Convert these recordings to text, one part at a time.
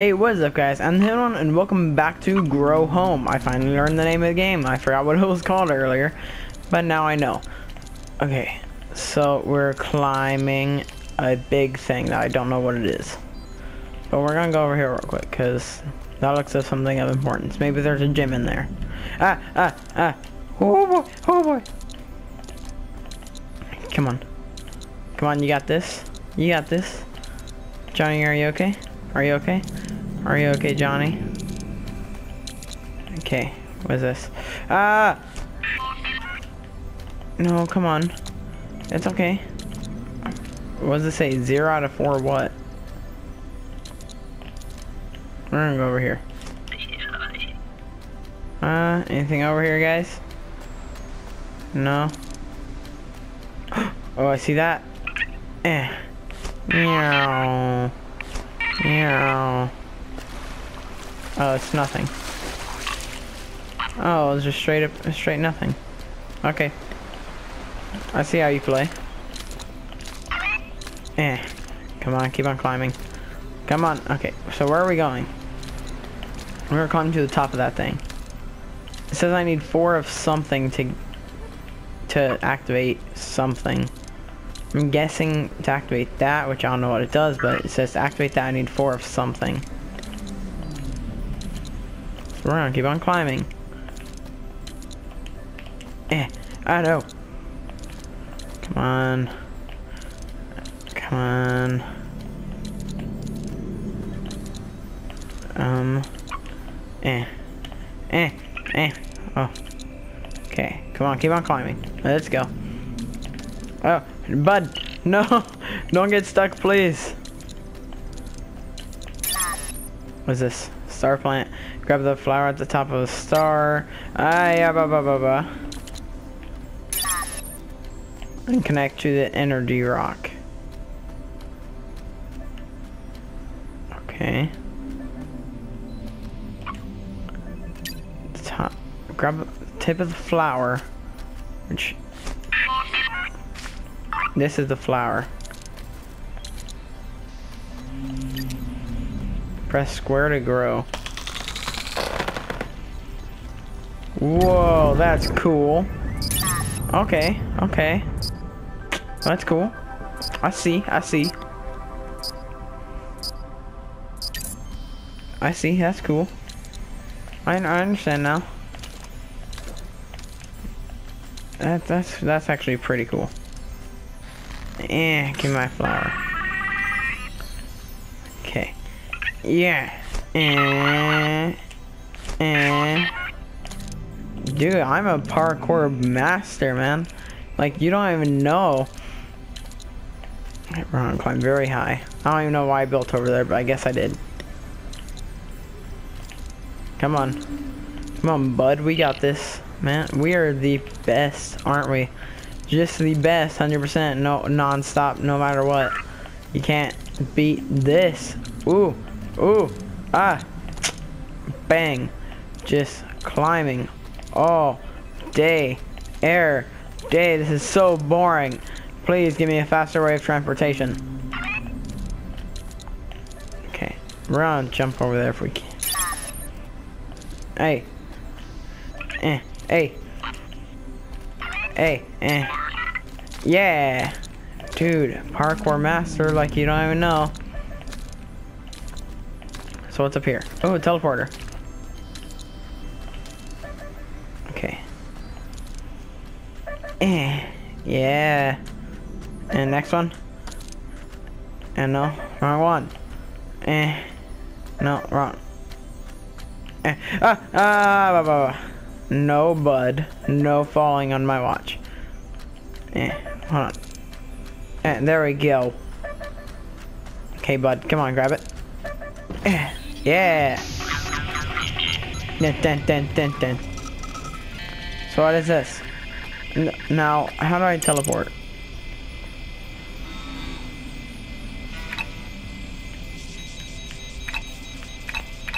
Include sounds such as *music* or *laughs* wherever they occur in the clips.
Hey, what is up guys? I'm Hilton and welcome back to Grow Home. I finally learned the name of the game. I forgot what it was called earlier, but now I know. Okay, so we're climbing a big thing that I don't know what it is. But we're gonna go over here real quick, because that looks like something of importance. Maybe there's a gym in there. Ah, ah, ah. Oh boy, oh boy. Come on. Come on, you got this? You got this? Johnny, are you okay? Are you okay? Are you okay, Johnny? Okay, what is this? Ah! No, come on. It's okay. What does it say? Zero out of four what? We're gonna go over here. Uh, anything over here, guys? No? *gasps* Oh, I see that. Eh. Meow. Meow. Oh, it's nothing. Oh, it's just straight up, straight nothing. Okay. I see how you play. Eh. Come on, keep on climbing. Come on. Okay, so where are we going? We're gonna to the top of that thing. It says I need four of something to to activate something. I'm guessing to activate that, which I don't know what it does, but it says activate that I need four of something. We're keep on climbing. Eh, I know. Come on. Come on. Um. Eh. Eh. Eh. Oh. Okay. Come on, keep on climbing. Let's go. Oh, bud, no, *laughs* don't get stuck, please. What's this? Star plant. Grab the flower at the top of the star. Ah, yeah, ba ba ba ba. And connect to the energy rock. Okay. Top. Grab the tip of the flower, which this is the flower. Press square to grow. Whoa, that's cool. Okay, okay. That's cool. I see, I see. I see, that's cool. I, I understand now. That, that's, that's actually pretty cool. Eh, give me my flower. Okay. Yeah. Eh. Eh. Dude, I'm a parkour master, man. Like, you don't even know. We're gonna climb very high. I don't even know why I built over there, but I guess I did. Come on. Come on, bud. We got this. Man, we are the best, aren't we? just the best 100% no non-stop no matter what you can't beat this ooh ooh ah bang. Just climbing all day air day. This is so boring. Please give me a faster way of transportation. Okay we're jump over there if we can. Hey. Eh hey. Hey, eh. Yeah. Dude, parkour master like you don't even know. So what's up here? Oh, teleporter. Okay. Eh. Yeah. And next one. And no, wrong one. Eh. No, wrong. Eh. Ah, ah, blah, blah, blah. No, bud. No falling on my watch. Eh, hold on. Eh, there we go. Okay, bud. Come on, grab it. Eh, yeah. Dun, dun, dun, dun, dun. So what is this? N now, how do I teleport?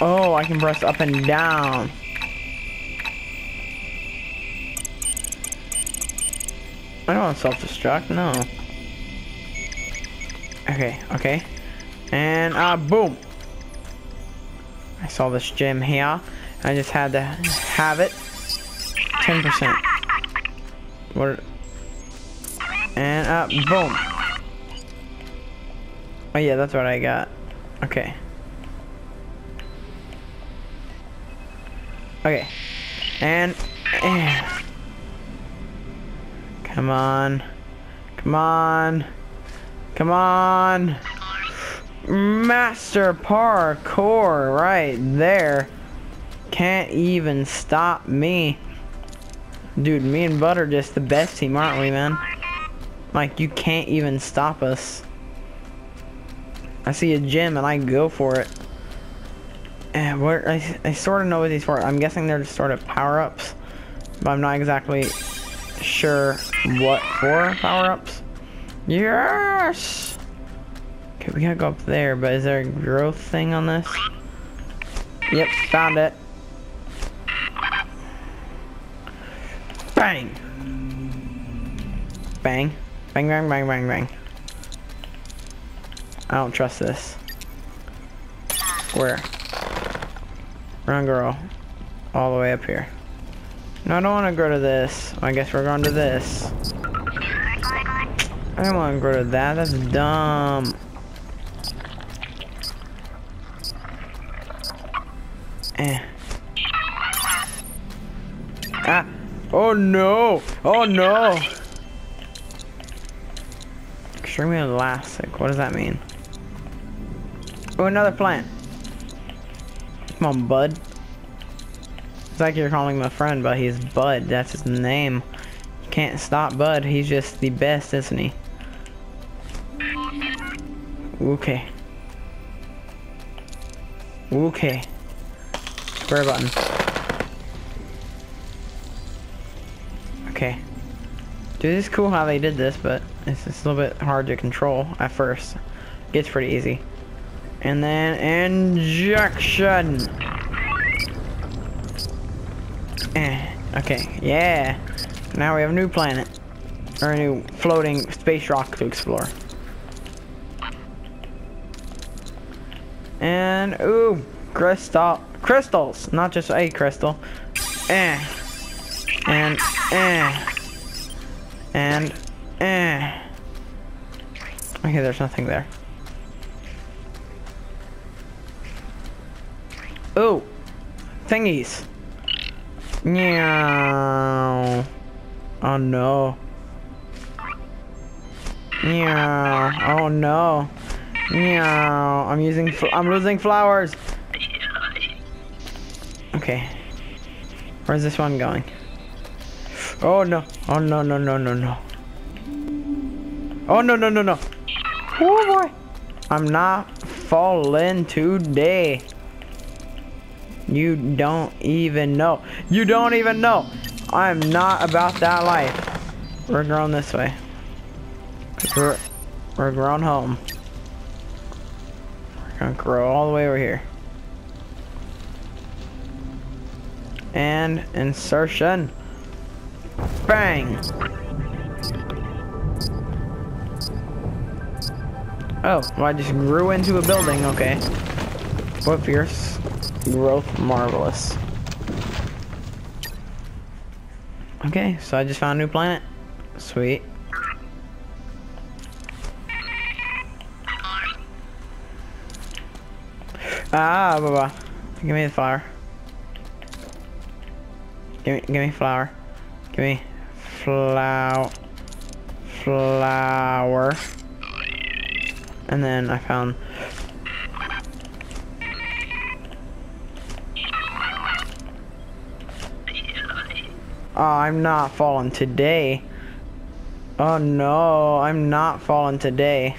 Oh, I can press up and down. I don't want to self-destruct, no. Okay, okay. And, uh, boom. I saw this gem here. I just had to have it. 10%. What? And up, boom. Oh yeah, that's what I got. Okay. Okay. And, and Come on. Come on. Come on. Master parkour right there. Can't even stop me. Dude, me and are just the best team, aren't we, man? Like, you can't even stop us. I see a gym and I go for it. And what I, I sort of know what these for. I'm guessing they're just sort of power-ups, but I'm not exactly sure what for power-ups. Yes! Okay, we gotta go up there, but is there a growth thing on this? Yep, found it. Bang! Bang. Bang, bang, bang, bang, bang. I don't trust this. Where? Run, girl. All the way up here. No, I don't want to go to this. I guess we're going to this. I don't want to go to that. That's dumb. Eh. Ah. Oh no. Oh no. Extremely elastic. What does that mean? Oh, another plant. Come on, bud. It's like you're calling him a friend, but he's Bud. That's his name. You can't stop Bud. He's just the best, isn't he? Okay. Okay. Button. Okay. Dude, it's cool how they did this, but it's a little bit hard to control at first. It Gets pretty easy. And then injection. Eh, okay, yeah. Now we have a new planet. Or a new floating space rock to explore. And, ooh, crystal, crystals, not just a crystal. Eh. And, eh. And, eh. Okay, there's nothing there. Oh, thingies. Meow. Oh no. Meow. Oh no. Meow. I'm using. I'm losing flowers. Okay. Where's this one going? Oh no. Oh no no no no no. Oh no no no no. Oh boy. I'm not falling today. You don't even know. You don't even know. I'm not about that life. We're growing this way. We're, we're growing home. We're gonna grow all the way over here. And insertion. Bang. Oh, well I just grew into a building, okay. What fierce growth marvelous. Okay, so I just found a new planet. Sweet. Ah, blah, blah. Give me the flower. Give me, give me flower. Give me flower. Flower. And then I found Oh, I'm not falling today. Oh no, I'm not falling today.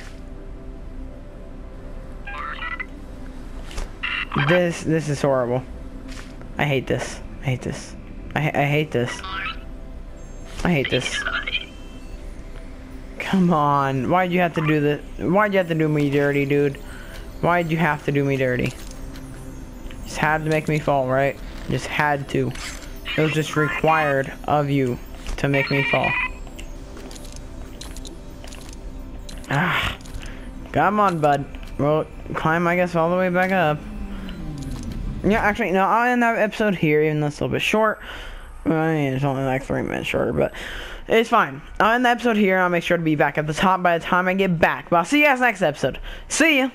This, this is horrible. I hate this. I hate this. I, I hate this. I hate this. Come on. Why'd you have to do this? Why'd you have to do me dirty, dude? Why'd you have to do me dirty? Just had to make me fall, right? Just had to. It was just required of you to make me fall. Ah. Come on, bud. Well, climb, I guess, all the way back up. Yeah, actually, no, I'll end that episode here, even though it's a little bit short. I mean, it's only like three minutes shorter, but it's fine. I'll end the episode here. I'll make sure to be back at the top by the time I get back. But I'll see you guys next episode. See ya!